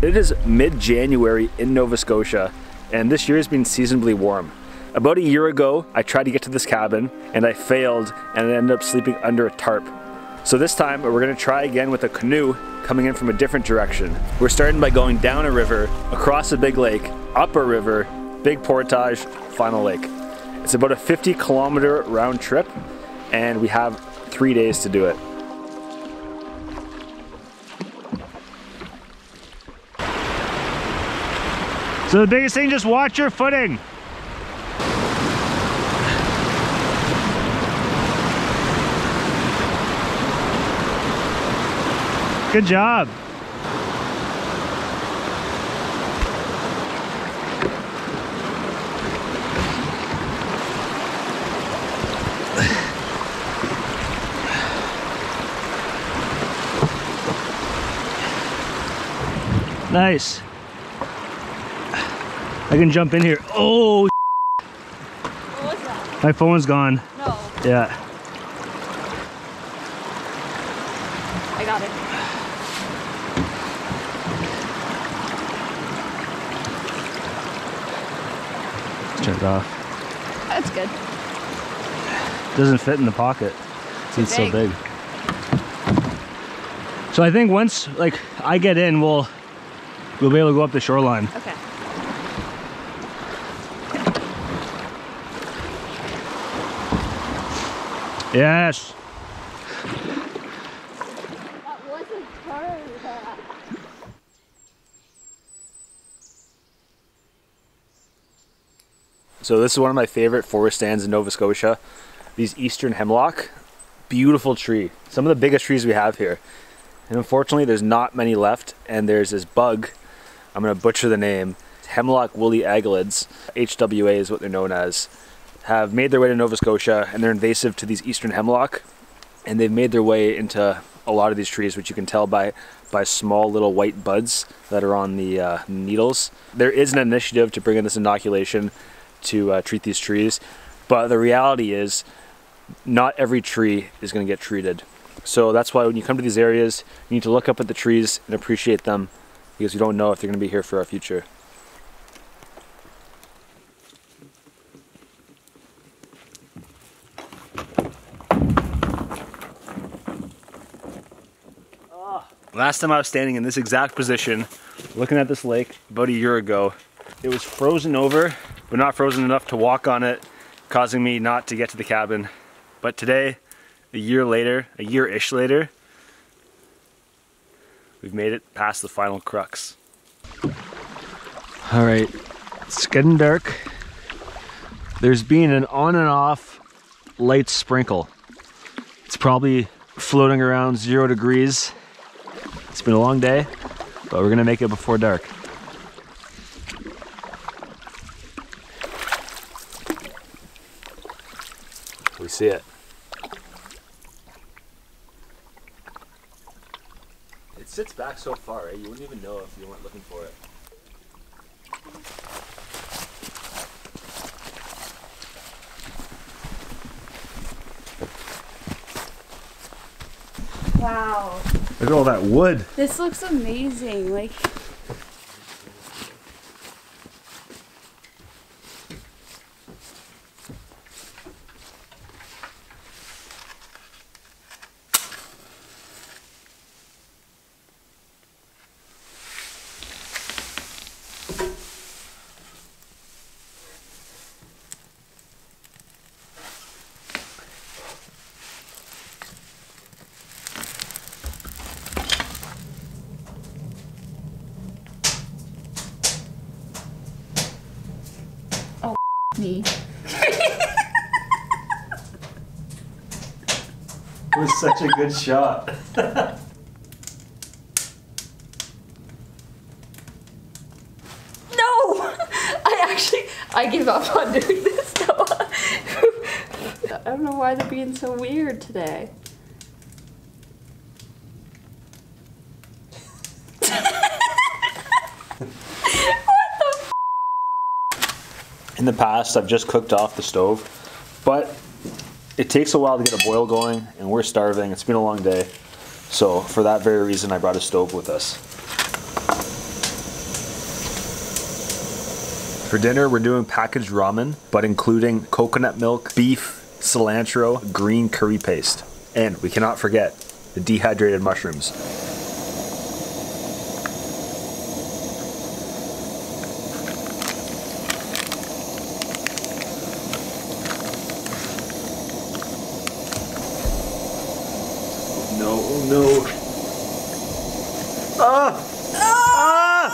It is mid-January in Nova Scotia and this year has been seasonably warm. About a year ago, I tried to get to this cabin and I failed and I ended up sleeping under a tarp. So this time we're gonna try again with a canoe coming in from a different direction. We're starting by going down a river, across a big lake, up a river, big portage, final lake. It's about a 50 kilometer round trip and we have three days to do it. So the biggest thing, just watch your footing. Good job. Nice. I can jump in here. Oh, What was that? my phone's gone. No, Yeah. I got it. Let's turn it off. That's good. Doesn't fit in the pocket. See, it's so big. big. So I think once like I get in, we'll we'll be able to go up the shoreline. Okay. Yes. That wasn't hard. So this is one of my favorite forest stands in Nova Scotia. These eastern hemlock, beautiful tree. Some of the biggest trees we have here. And unfortunately, there's not many left. And there's this bug. I'm gonna butcher the name. Hemlock woolly agalids, HWA is what they're known as, have made their way to Nova Scotia, and they're invasive to these eastern hemlock. And they've made their way into a lot of these trees, which you can tell by by small little white buds that are on the uh, needles. There is an initiative to bring in this inoculation to uh, treat these trees, but the reality is not every tree is going to get treated. So that's why when you come to these areas, you need to look up at the trees and appreciate them because you don't know if they're going to be here for our future. Last time I was standing in this exact position, looking at this lake about a year ago, it was frozen over, but not frozen enough to walk on it, causing me not to get to the cabin. But today, a year later, a year-ish later, we've made it past the final crux. All right, it's getting dark. There's been an on and off light sprinkle. It's probably floating around zero degrees. It's been a long day, but we're gonna make it before dark. We see it. It sits back so far, eh? You wouldn't even know if you weren't looking for it. Wow. Look at all that wood. This looks amazing. Like, me. It was such a good shot. No! I actually, I give up on doing this now. I don't know why they're being so weird today. In the past, I've just cooked off the stove, but it takes a while to get a boil going, and we're starving. It's been a long day. So for that very reason, I brought a stove with us. For dinner, we're doing packaged ramen, but including coconut milk, beef, cilantro, green curry paste. And we cannot forget the dehydrated mushrooms. No. Ah! Ah!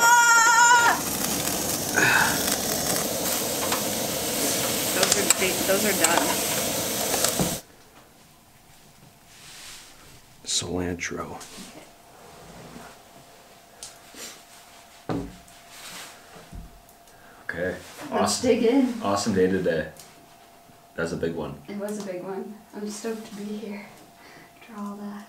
Those are ba- those are done. Cilantro. Okay. Let's dig in. Awesome day today. That's a big one. It was a big one. I'm stoked to be here. After all that.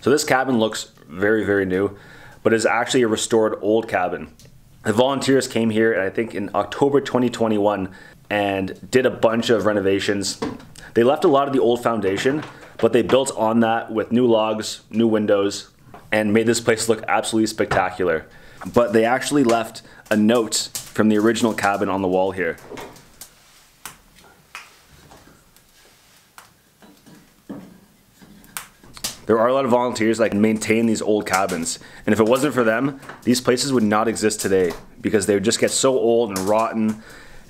So this cabin looks very, very new, but is actually a restored old cabin. The volunteers came here, I think in October 2021, and did a bunch of renovations. They left a lot of the old foundation, but they built on that with new logs, new windows, and made this place look absolutely spectacular. But they actually left a note from the original cabin on the wall here. There are a lot of volunteers that can maintain these old cabins. And if it wasn't for them, these places would not exist today because they would just get so old and rotten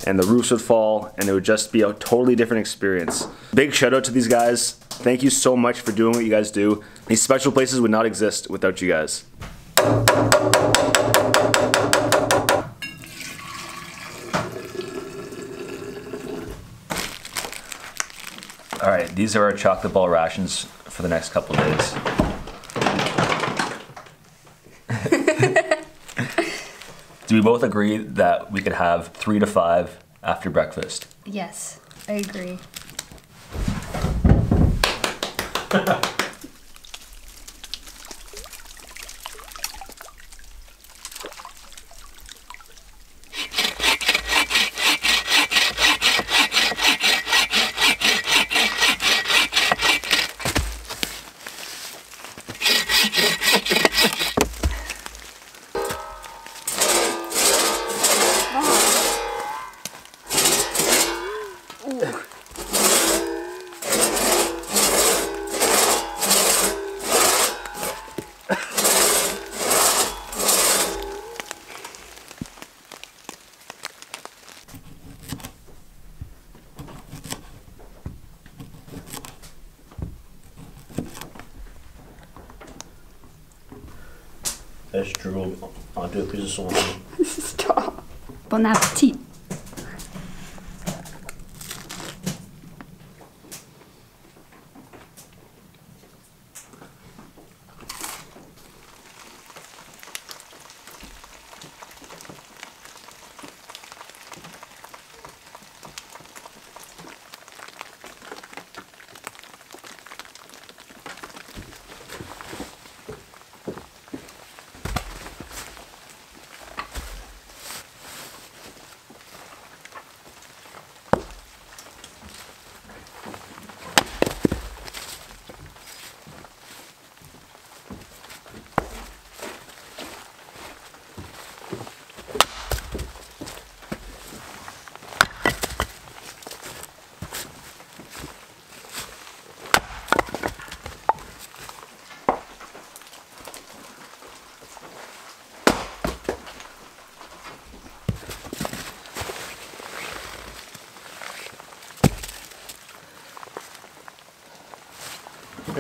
and the roofs would fall and it would just be a totally different experience. Big shout out to these guys. Thank you so much for doing what you guys do. These special places would not exist without you guys. All right, these are our chocolate ball rations for the next couple days. Do we both agree that we could have three to five after breakfast? Yes, I agree. I just drooled onto a piece of salami. Stop. Bon appetit.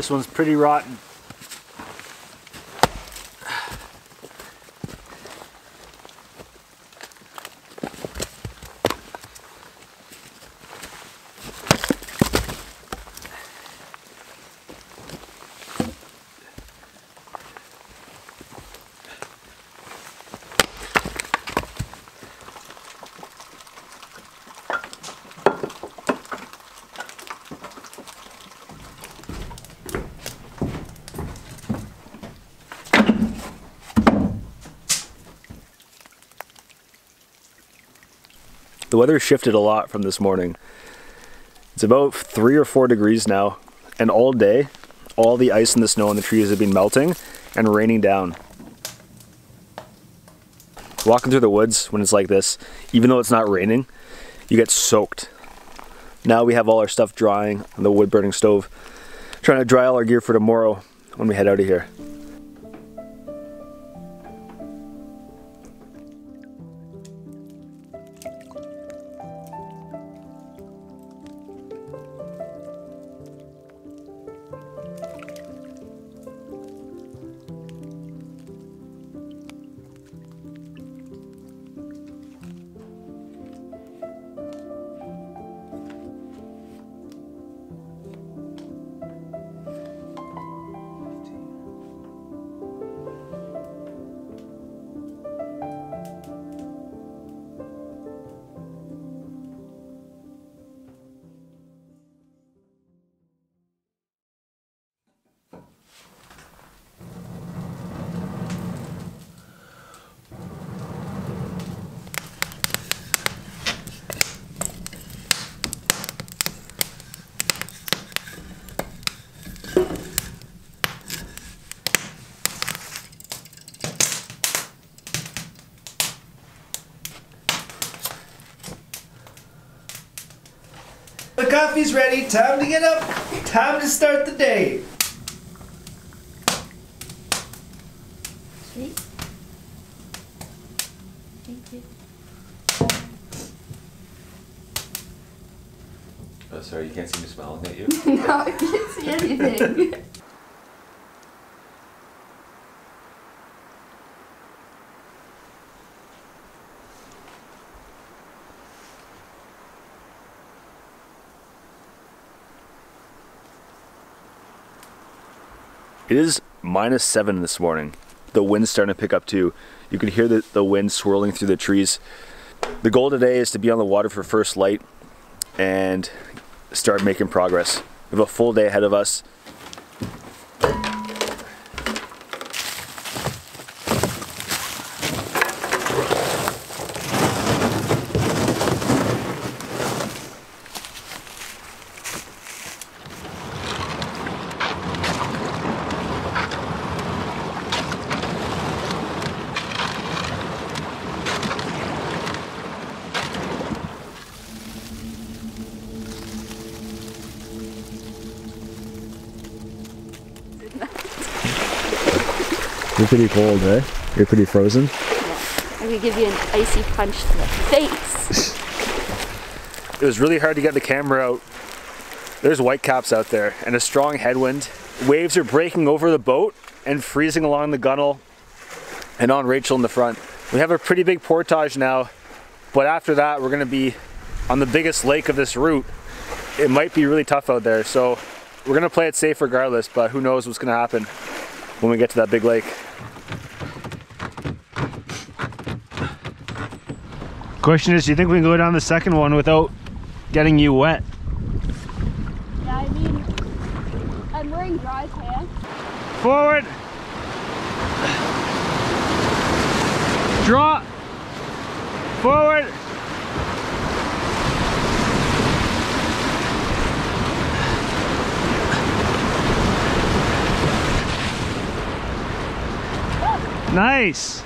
This one's pretty rotten. Weather shifted a lot from this morning. It's about three or four degrees now, and all day, all the ice and the snow on the trees have been melting and raining down. Walking through the woods when it's like this, even though it's not raining, you get soaked. Now we have all our stuff drying on the wood burning stove, trying to dry all our gear for tomorrow when we head out of here. Coffee's ready. Time to get up. Time to start the day. Sweet. Thank you. Oh, sorry, you can't see me smiling at you? no, I can't see anything. It is minus seven this morning. The wind's starting to pick up too. You can hear the, the wind swirling through the trees. The goal today is to be on the water for first light and start making progress. We have a full day ahead of us. You're pretty cold, eh? You're pretty frozen. I could give you an icy punch to the face. It was really hard to get the camera out. There's whitecaps out there and a strong headwind. Waves are breaking over the boat and freezing along the gunnel and on Rachel in the front. We have a pretty big portage now, but after that we're gonna be on the biggest lake of this route. It might be really tough out there, so we're gonna play it safe regardless, but who knows what's gonna happen when we get to that big lake. Question is, do you think we can go down the second one without getting you wet? Yeah, I mean, I'm wearing dry pants. Forward. Draw. Forward. Nice.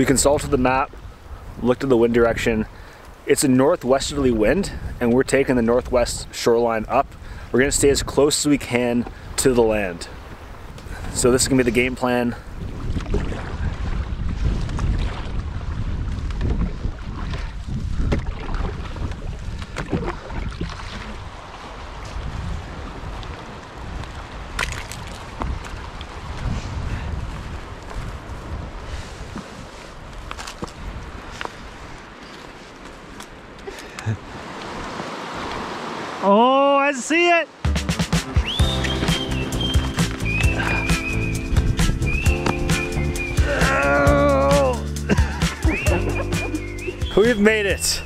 We consulted the map, looked at the wind direction. It's a northwesterly wind, and we're taking the northwest shoreline up. We're gonna stay as close as we can to the land. So this is gonna be the game plan. See it. We've made it.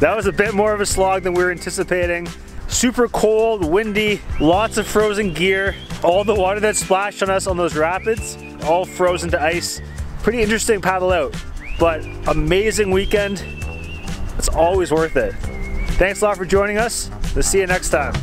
That was a bit more of a slog than we were anticipating. Super cold, windy, lots of frozen gear. All the water that splashed on us on those rapids, all frozen to ice. Pretty interesting paddle out, but amazing weekend. It's always worth it. Thanks a lot for joining us. We'll see you next time.